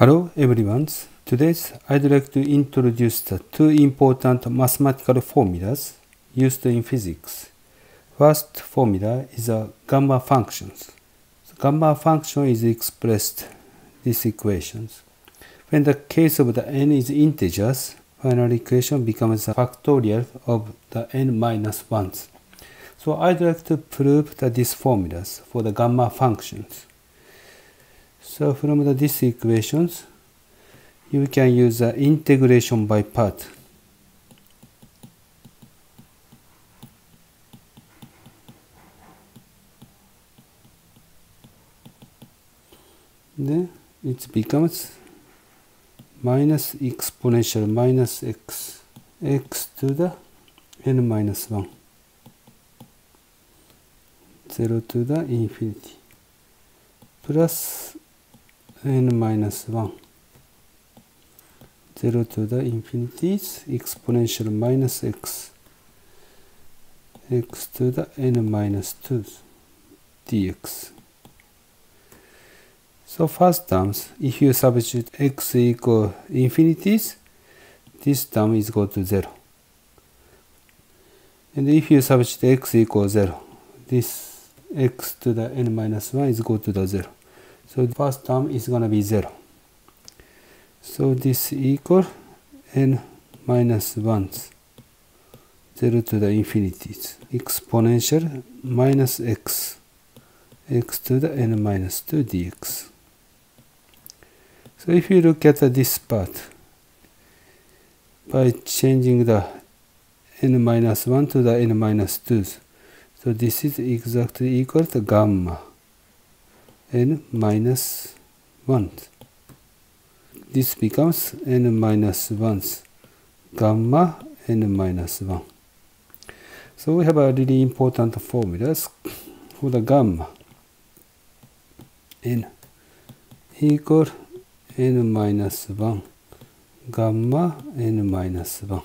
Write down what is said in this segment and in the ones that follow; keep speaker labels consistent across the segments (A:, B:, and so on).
A: Hello everyone. Today I'd like to introduce the two important mathematical formulas used in physics. First formula is a gamma functions. The gamma function is expressed these equations. When the case of the n is integers, final equation becomes a factorial of the n minus 1s. So I'd like to prove that these formulas for the gamma functions. So from the, these equations, you can use the integration by part. Then it becomes minus exponential minus x, x to the n minus 1, 0 to the infinity, plus n minus 1 0 to the infinity exponential minus x. X to the n minus 2 dx. So first terms if you substitute x equal infinities this term is equal to 0 and if you substitute x equal 0 this x to the n minus 1 is equal to the 0 so the first term is going to be 0. So this equal n minus 1 0 to the infinities exponential minus x x to the n minus 2 dx. So if you look at this part by changing the n minus 1 to the n minus 2 so this is exactly equal to gamma n minus 1. This becomes n minus 1 gamma n minus 1. So we have a really important formulas for the gamma n equal n minus 1 gamma n minus 1.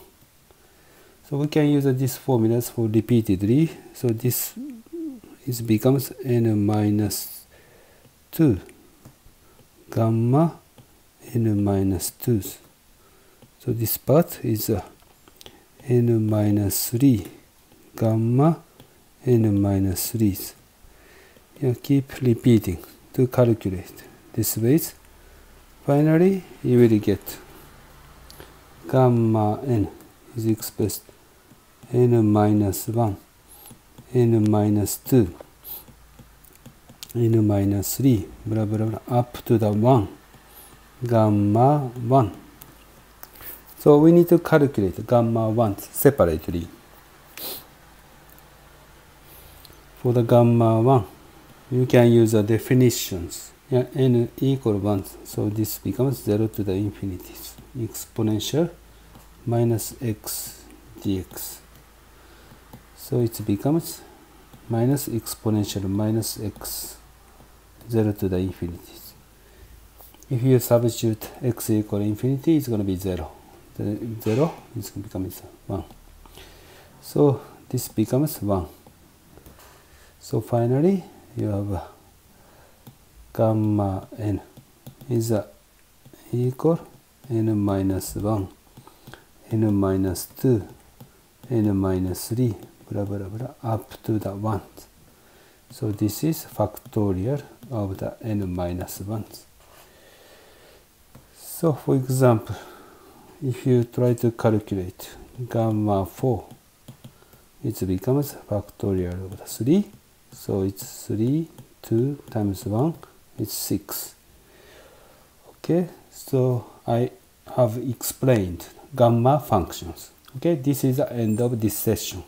A: So we can use these formulas for repeatedly. So this is becomes n minus 2 gamma n minus 2 so this part is uh, n minus 3 gamma n minus 3 you keep repeating to calculate. This way finally you will get gamma n is expressed n minus 1 n minus 2 n minus 3 blah blah blah up to the 1 gamma 1 so we need to calculate gamma 1 separately. For the gamma 1 you can use the definitions. Yeah, n equal 1 so this becomes 0 to the infinity. Exponential minus x dx. So it becomes minus exponential minus x 0 to the infinity. If you substitute x equal infinity, it's going to be 0. The 0 is going to become 1. So this becomes 1. So finally, you have gamma n is equal n minus 1, n minus 2, n minus 3, blah blah blah, up to the 1. So this is factorial of the n minus 1. So for example, if you try to calculate gamma 4, it becomes factorial of the 3. So it's 3, 2 times 1, it's 6. Okay, so I have explained gamma functions. Okay, this is the end of this session.